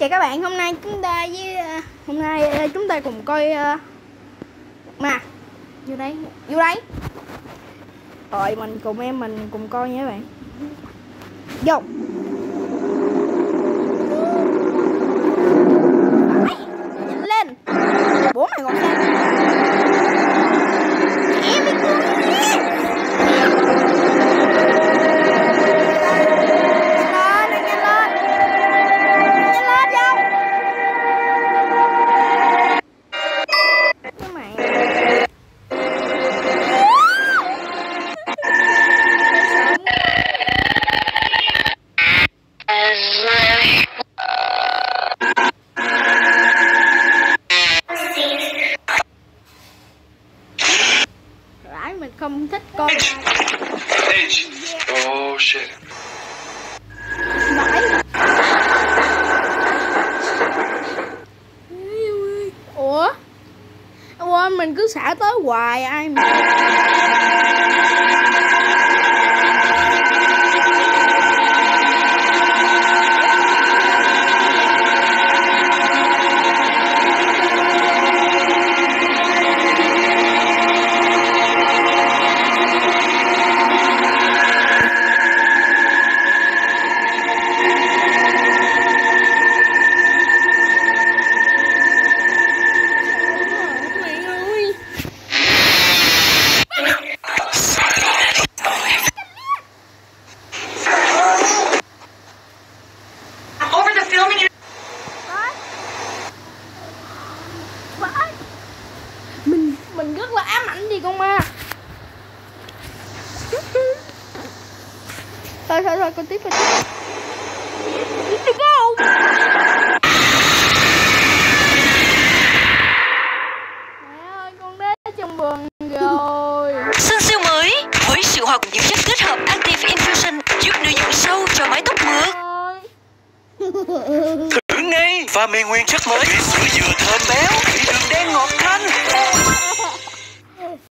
Chào các bạn, hôm nay chúng ta với ờ, hôm nay ờ, chúng ta cùng coi ờ, mà vô đây, vô đây. Rồi mình cùng em mình cùng coi nha các bạn. Vô. Lên. Bố mày còn sao? Không thích Agent. Oh shit. Vãi Ủa Ủa mình cứ xả tới hoài ai mà Mình rất là ám ảnh đi con ma. Thôi thôi thôi con tiếp coi tiếp. Đi go Mẹ ơi con đế trong vườn rồi. Sơn siêu mới với sự hòa cùng những chất kết hợp Active Infusion giúp nuôi dưỡng sâu cho mái tóc mượt. Thử ngay và mì nguyên chất mới sữa dừa thơm béo,